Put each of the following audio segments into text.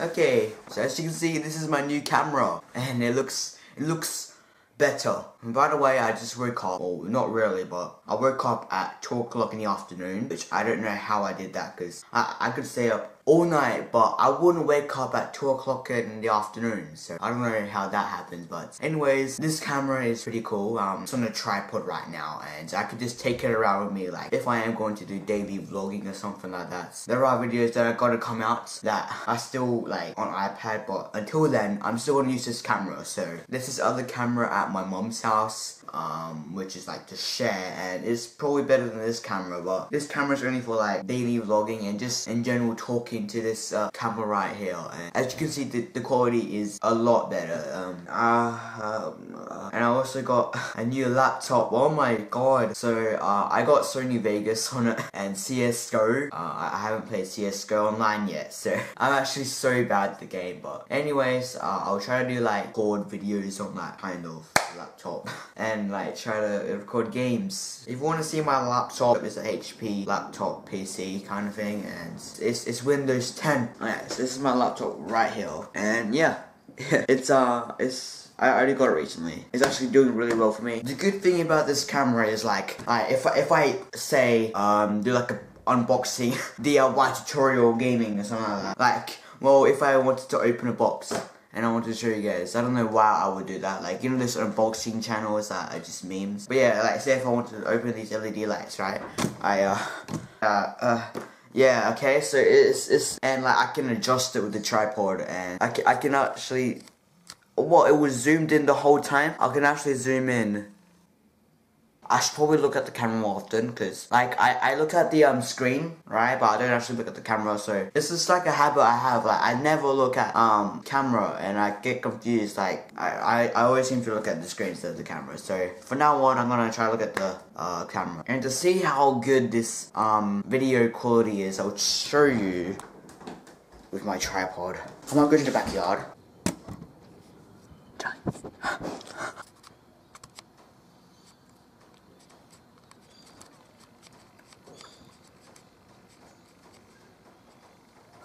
Okay, so as you can see, this is my new camera, and it looks, it looks better. And by the way, I just woke up, well, not really, but I woke up at 2 o'clock in the afternoon, which I don't know how I did that, because I, I could stay up all night, but I wouldn't wake up at 2 o'clock in the afternoon, so I don't know how that happened, but anyways, this camera is pretty cool, um, it's on a tripod right now, and I could just take it around with me, like, if I am going to do daily vlogging or something like that. There are videos that are gonna come out that are still, like, on iPad, but until then, I'm still gonna use this camera, so this is other camera at my mom's house um, which is like to share, and it's probably better than this camera, but this camera is only for like daily vlogging and just in general talking to this uh, camera right here. And as you can see, the, the quality is a lot better. Um, uh, um, and I also got a new laptop. Oh my god! So uh, I got Sony Vegas on it and CS:GO. Uh, I haven't played CS:GO online yet, so I'm actually so bad at the game. But anyways, uh, I'll try to do like record videos on that kind of laptop and like try to record games. If you want to see my laptop, it's a HP laptop PC kind of thing and it's, it's Windows 10. Alright, so this is my laptop right here and yeah, it's uh, it's I already got it recently. It's actually doing really well for me. The good thing about this camera is like, I, if, I, if I say, um, do like a unboxing, DIY tutorial gaming or something like that, like, well, if I wanted to open a box, and I want to show you guys. I don't know why I would do that. Like, you know, this unboxing channels that are just memes. But yeah, like, say if I wanted to open these LED lights, right? I, uh, uh, uh, yeah, okay, so it's, it's, and like, I can adjust it with the tripod, and I can, I can actually, well, it was zoomed in the whole time? I can actually zoom in I should probably look at the camera more often because like I, I look at the um screen right but I don't actually look at the camera so this is like a habit I have like I never look at um camera and I get confused like I, I, I always seem to look at the screen instead of the camera so for now on I'm gonna try to look at the uh, camera. And to see how good this um video quality is I'll show you with my tripod. I'm gonna go to the backyard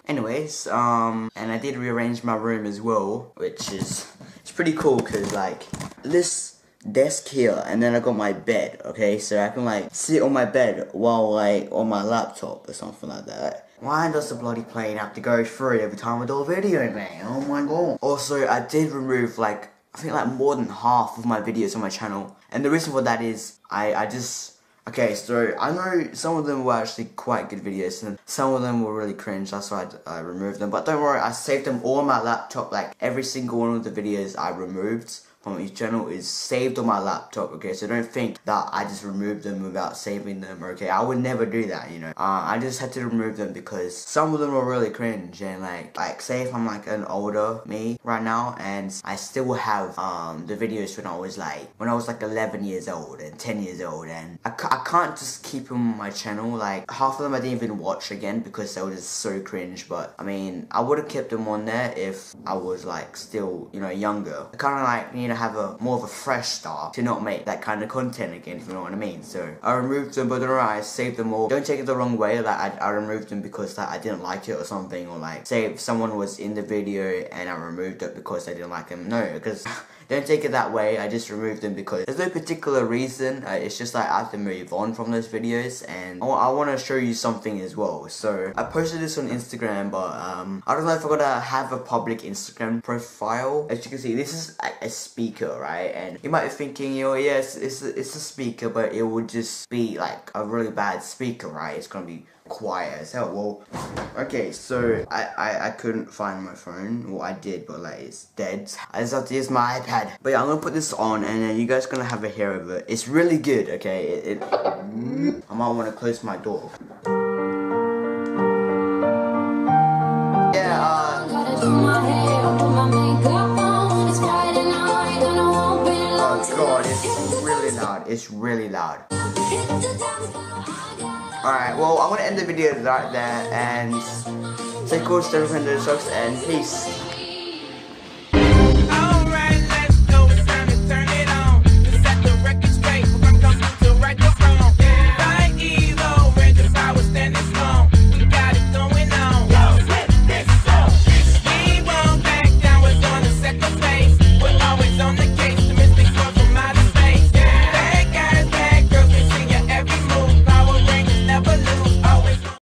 Anyways, um, and I did rearrange my room as well, which is, it's pretty cool because like, this desk here, and then I got my bed, okay? So I can like, sit on my bed while like, on my laptop or something like that. Why does the bloody plane have to go through every time I do a video, man? Oh my god. Also, I did remove like, I think like more than half of my videos on my channel. And the reason for that is, I, I just, Okay, so I know some of them were actually quite good videos and some of them were really cringe, that's why I, I removed them. But don't worry, I saved them all on my laptop, like every single one of the videos I removed from each channel is saved on my laptop, okay? So don't think that I just removed them without saving them, okay? I would never do that, you know? Uh, I just had to remove them because some of them were really cringe and like, like say if I'm like an older me right now and I still have um, the videos when I was like, when I was like 11 years old and 10 years old and I, I can't just keep them on my channel, like half of them I didn't even watch again because they were just so cringe, but I mean, I would have kept them on there if I was like still, you know, younger. I kind of like, you know, have a more of a fresh start to not make that kind of content again, if you know what I mean. So I removed them, but alright, I saved them all. Don't take it the wrong way, like I, I removed them because like, I didn't like it or something, or like say if someone was in the video and I removed it because I didn't like them. No, because Don't take it that way, I just removed them because there's no particular reason, uh, it's just like I have to move on from those videos and I, I want to show you something as well. So I posted this on Instagram but um, I don't know if I'm gonna have a public Instagram profile. As you can see, this is a, a speaker, right? And you might be thinking, you know, yes, it's, it's a speaker but it would just be like a really bad speaker, right? It's gonna be quiet as hell. Well, okay, so I, I, I couldn't find my phone. Well, I did, but like it's dead. I just have to use my iPad. But yeah, I'm gonna put this on, and then you guys gonna have a hear of it. It's really good. Okay, it. it I might want to close my door. Yeah. Uh, oh god, it's really loud. It's really loud. Alright, well, I'm gonna end the video right there and say cool, stay and peace.